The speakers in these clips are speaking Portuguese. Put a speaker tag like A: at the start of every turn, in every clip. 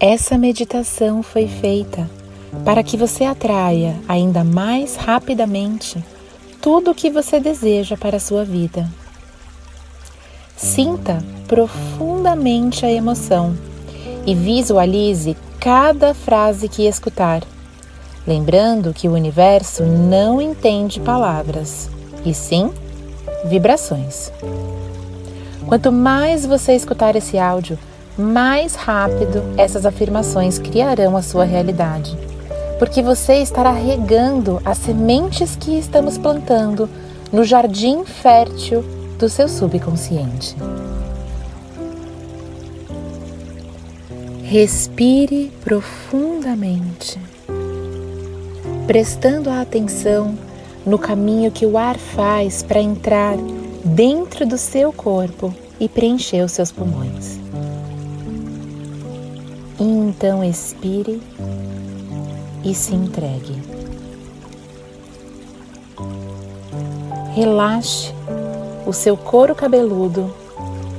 A: Essa meditação foi feita para que você atraia ainda mais rapidamente tudo o que você deseja para a sua vida. Sinta profundamente a emoção e visualize cada frase que escutar, lembrando que o universo não entende palavras, e sim vibrações. Quanto mais você escutar esse áudio, mais rápido essas afirmações criarão a sua realidade, porque você estará regando as sementes que estamos plantando no jardim fértil do seu subconsciente. Respire profundamente, prestando a atenção no caminho que o ar faz para entrar dentro do seu corpo e preencher os seus pulmões. Então expire e se entregue. Relaxe o seu couro cabeludo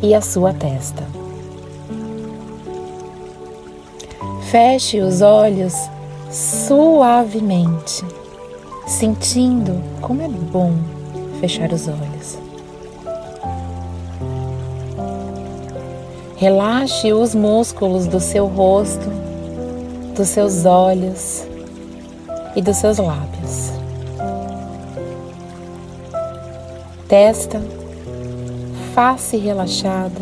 A: e a sua testa. Feche os olhos suavemente, sentindo como é bom fechar os olhos. Relaxe os músculos do seu rosto, dos seus olhos e dos seus lábios. Testa, face relaxada,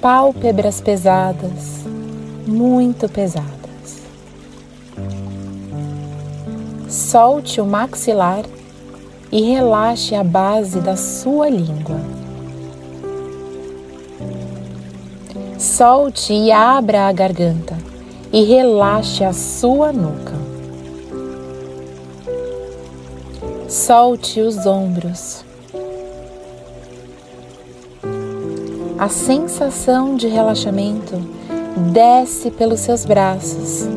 A: pálpebras pesadas, muito pesadas. Solte o maxilar e relaxe a base da sua língua. Solte e abra a garganta e relaxe a sua nuca. Solte os ombros. A sensação de relaxamento desce pelos seus braços,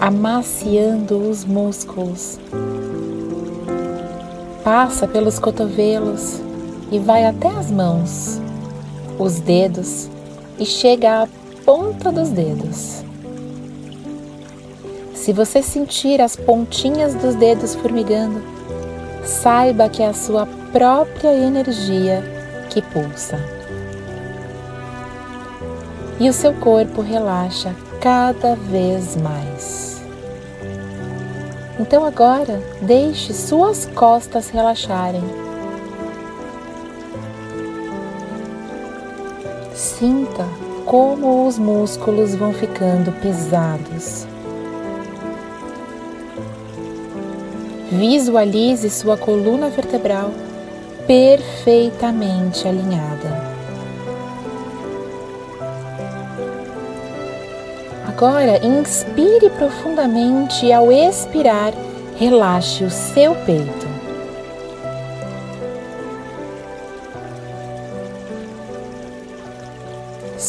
A: amaciando os músculos. Passa pelos cotovelos e vai até as mãos, os dedos e chega à ponta dos dedos. Se você sentir as pontinhas dos dedos formigando, saiba que é a sua própria energia que pulsa. E o seu corpo relaxa cada vez mais. Então agora deixe suas costas relaxarem Sinta como os músculos vão ficando pesados. Visualize sua coluna vertebral perfeitamente alinhada. Agora, inspire profundamente e ao expirar, relaxe o seu peito.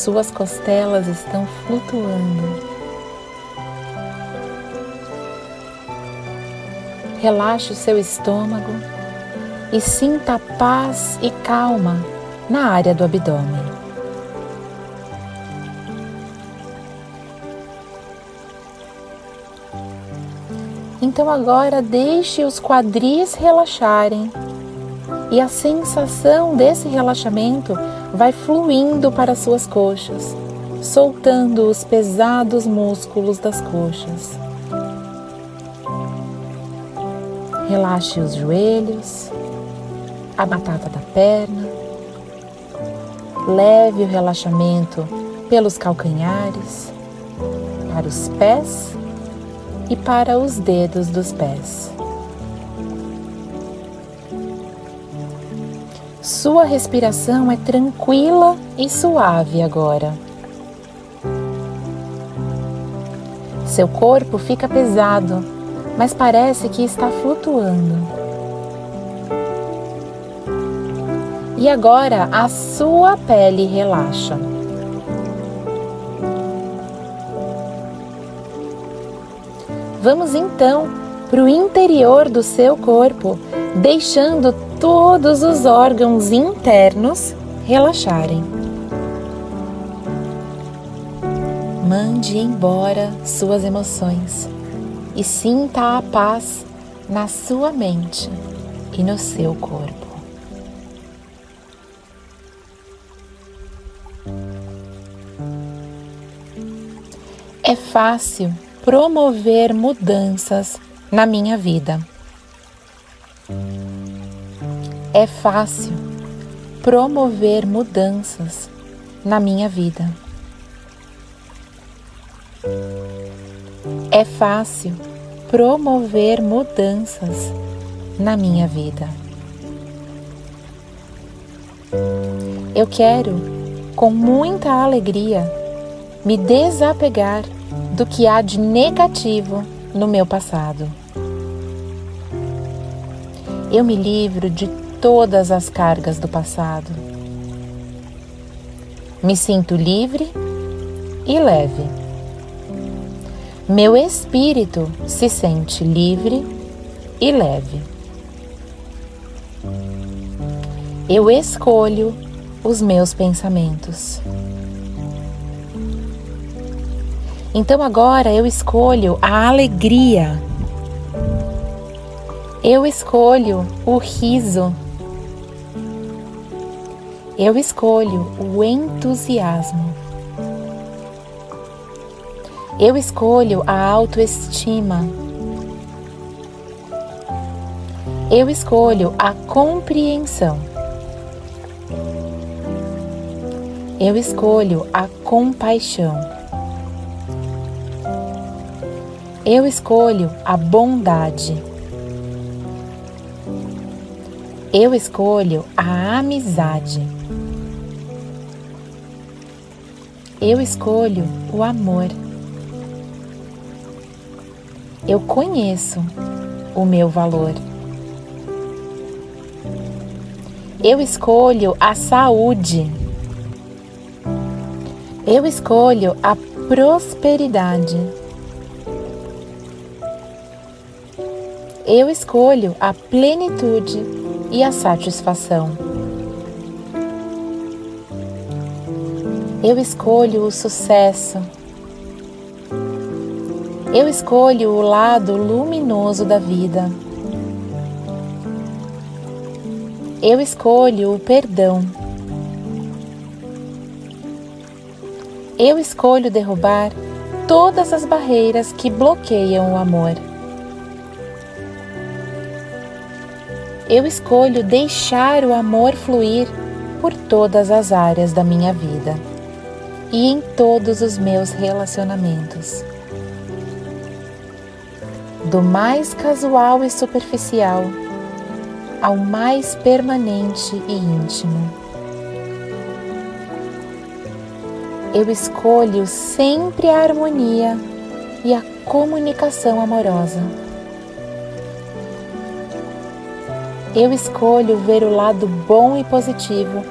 A: Suas costelas estão flutuando. Relaxe o seu estômago e sinta paz e calma na área do abdômen. Então agora deixe os quadris relaxarem e a sensação desse relaxamento vai fluindo para suas coxas, soltando os pesados músculos das coxas. Relaxe os joelhos, a batata da perna. Leve o relaxamento pelos calcanhares, para os pés e para os dedos dos pés. Sua respiração é tranquila e suave agora. Seu corpo fica pesado, mas parece que está flutuando. E agora a sua pele relaxa. Vamos então para o interior do seu corpo, deixando todos os órgãos internos relaxarem. Mande embora suas emoções e sinta a paz na sua mente e no seu corpo. É fácil promover mudanças na minha vida. É fácil promover mudanças na minha vida. É fácil promover mudanças na minha vida. Eu quero, com muita alegria, me desapegar do que há de negativo no meu passado. Eu me livro de todas as cargas do passado. Me sinto livre e leve. Meu espírito se sente livre e leve. Eu escolho os meus pensamentos. Então agora eu escolho a alegria. Eu escolho o riso. Eu escolho o entusiasmo. Eu escolho a autoestima. Eu escolho a compreensão. Eu escolho a compaixão. Eu escolho a bondade. Eu escolho a amizade. Eu escolho o amor. Eu conheço o meu valor. Eu escolho a saúde. Eu escolho a prosperidade. eu escolho a plenitude e a satisfação. Eu escolho o sucesso. Eu escolho o lado luminoso da vida. Eu escolho o perdão. Eu escolho derrubar todas as barreiras que bloqueiam o amor. eu escolho deixar o amor fluir por todas as áreas da minha vida e em todos os meus relacionamentos. Do mais casual e superficial ao mais permanente e íntimo. Eu escolho sempre a harmonia e a comunicação amorosa eu escolho ver o lado bom e positivo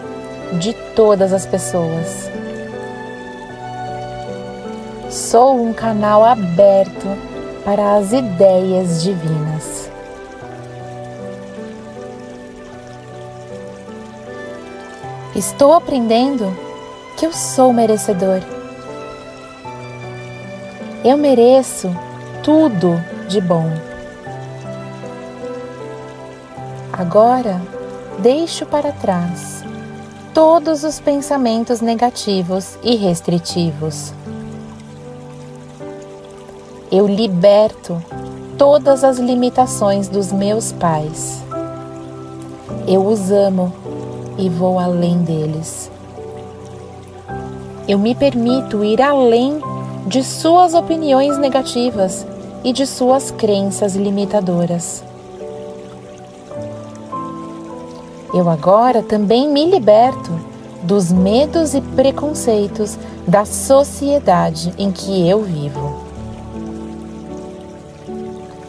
A: de todas as pessoas. Sou um canal aberto para as ideias divinas. Estou aprendendo que eu sou merecedor. Eu mereço tudo de bom. Agora, deixo para trás todos os pensamentos negativos e restritivos. Eu liberto todas as limitações dos meus pais. Eu os amo e vou além deles. Eu me permito ir além de suas opiniões negativas e de suas crenças limitadoras. eu agora também me liberto dos medos e preconceitos da sociedade em que eu vivo.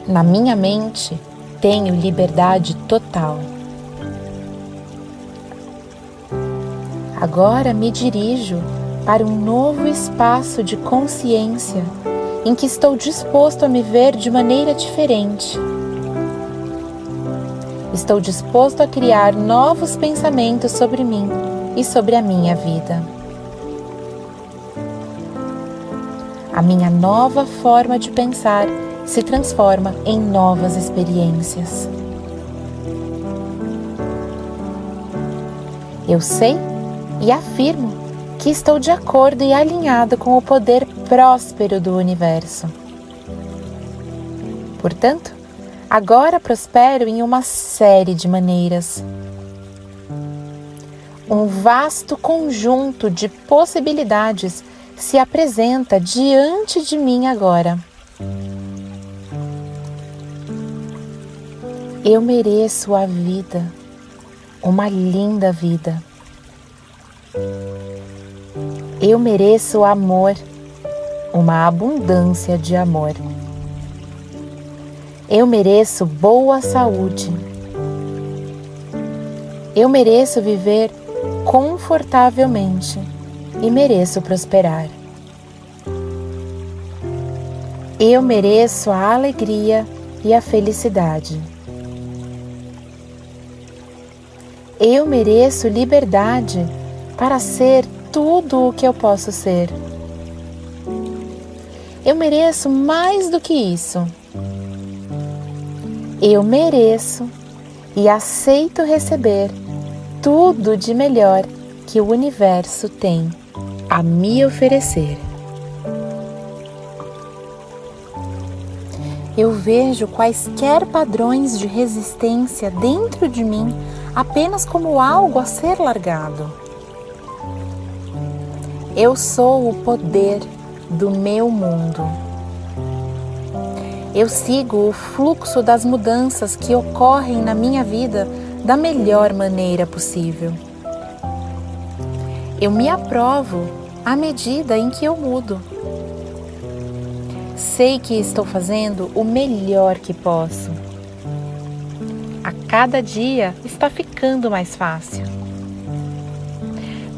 A: Na minha mente, tenho liberdade total. Agora me dirijo para um novo espaço de consciência em que estou disposto a me ver de maneira diferente Estou disposto a criar novos pensamentos sobre mim e sobre a minha vida. A minha nova forma de pensar se transforma em novas experiências. Eu sei e afirmo que estou de acordo e alinhado com o poder próspero do universo. Portanto, agora prospero em uma série de maneiras. Um vasto conjunto de possibilidades se apresenta diante de mim agora. Eu mereço a vida, uma linda vida. Eu mereço amor, uma abundância de amor. Eu mereço boa saúde. Eu mereço viver confortavelmente e mereço prosperar. Eu mereço a alegria e a felicidade. Eu mereço liberdade para ser tudo o que eu posso ser. Eu mereço mais do que isso. Eu mereço e aceito receber tudo de melhor que o universo tem a me oferecer. Eu vejo quaisquer padrões de resistência dentro de mim apenas como algo a ser largado. Eu sou o poder do meu mundo. Eu sigo o fluxo das mudanças que ocorrem na minha vida da melhor maneira possível. Eu me aprovo à medida em que eu mudo. Sei que estou fazendo o melhor que posso. Cada dia está ficando mais fácil.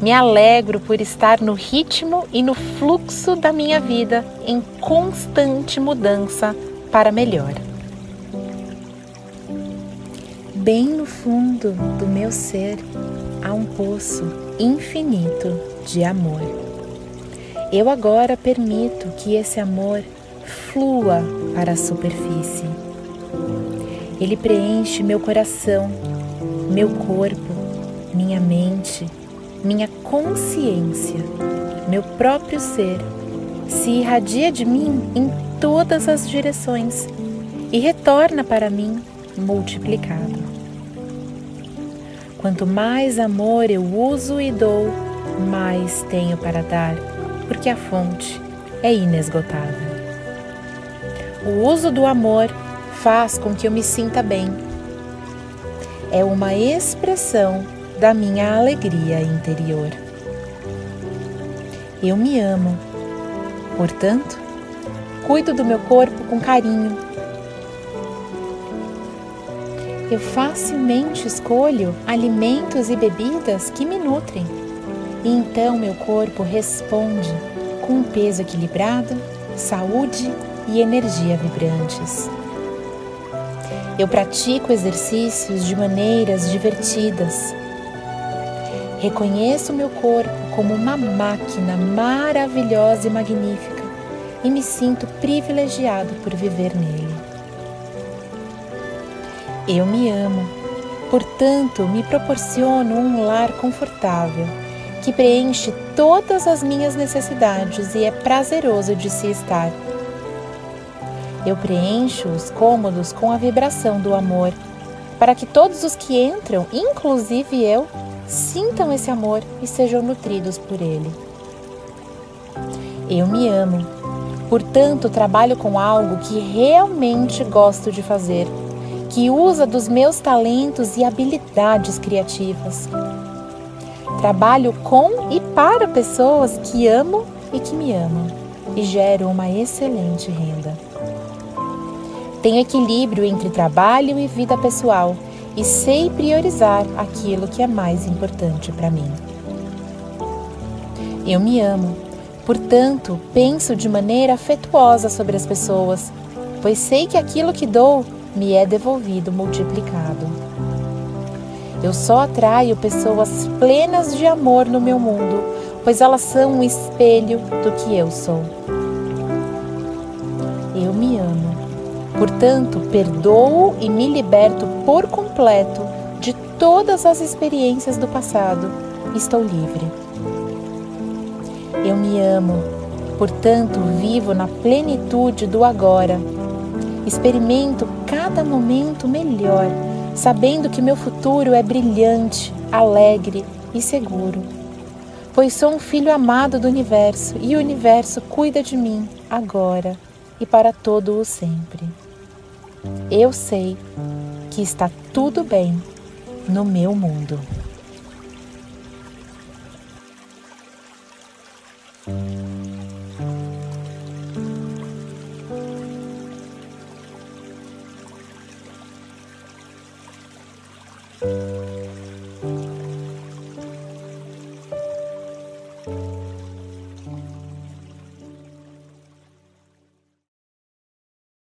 A: Me alegro por estar no ritmo e no fluxo da minha vida em constante mudança para melhor. Bem no fundo do meu ser há um poço infinito de amor. Eu agora permito que esse amor flua para a superfície. Ele preenche meu coração, meu corpo, minha mente, minha consciência, meu próprio ser, se irradia de mim em todas as direções e retorna para mim multiplicado. Quanto mais amor eu uso e dou, mais tenho para dar, porque a fonte é inesgotável. O uso do amor faz com que eu me sinta bem. É uma expressão da minha alegria interior. Eu me amo, portanto, cuido do meu corpo com carinho. Eu facilmente escolho alimentos e bebidas que me nutrem, e então meu corpo responde com um peso equilibrado, saúde e energia vibrantes. Eu pratico exercícios de maneiras divertidas, Reconheço meu corpo como uma máquina maravilhosa e magnífica e me sinto privilegiado por viver nele. Eu me amo, portanto, me proporciono um lar confortável que preenche todas as minhas necessidades e é prazeroso de se estar. Eu preencho os cômodos com a vibração do amor, para que todos os que entram, inclusive eu, sintam esse amor e sejam nutridos por ele. Eu me amo, portanto, trabalho com algo que realmente gosto de fazer, que usa dos meus talentos e habilidades criativas. Trabalho com e para pessoas que amo e que me amam e gero uma excelente renda. Tenho equilíbrio entre trabalho e vida pessoal e sei priorizar aquilo que é mais importante para mim. Eu me amo, portanto, penso de maneira afetuosa sobre as pessoas, pois sei que aquilo que dou me é devolvido multiplicado. Eu só atraio pessoas plenas de amor no meu mundo, pois elas são um espelho do que eu sou. Portanto, perdoo e me liberto por completo de todas as experiências do passado. Estou livre. Eu me amo. Portanto, vivo na plenitude do agora. Experimento cada momento melhor, sabendo que meu futuro é brilhante, alegre e seguro. Pois sou um filho amado do universo e o universo cuida de mim agora e para todo o sempre. Eu sei que está tudo bem no meu mundo.